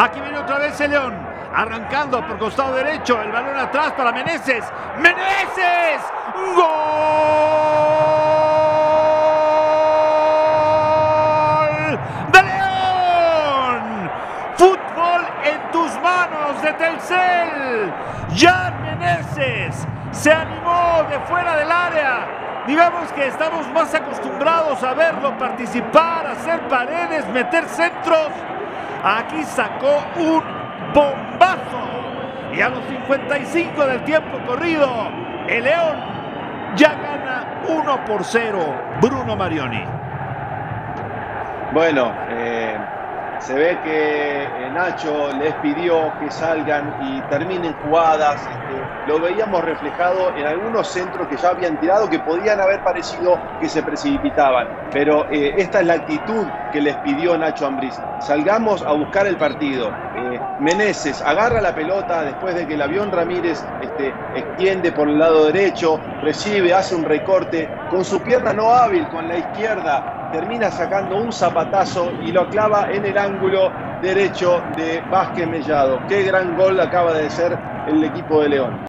Aquí viene otra vez el León. Arrancando por costado derecho. El balón atrás para Meneses. ¡Meneses! ¡Gol! ¡De León! Fútbol en tus manos de Telcel. Jan Meneses se animó de fuera del área. Digamos que estamos más acostumbrados a verlo participar, hacer paredes, meter centros. Aquí sacó un bombazo. Y a los 55 del tiempo corrido, el León ya gana 1 por 0. Bruno Marioni. Bueno, eh, se ve que eh, Nacho les pidió que salgan y terminen jugadas. Este, lo veíamos reflejado en algunos centros que ya habían tirado que podían haber parecido que se precipitaban. Pero eh, esta es la actitud que les pidió Nacho Ambriz. Salgamos a buscar el partido. Eh, Meneses agarra la pelota después de que el avión Ramírez este, extiende por el lado derecho, recibe, hace un recorte con su pierna no hábil, con la izquierda, termina sacando un zapatazo y lo clava en el ángulo derecho de Vázquez Mellado. Qué gran gol acaba de ser el equipo de León.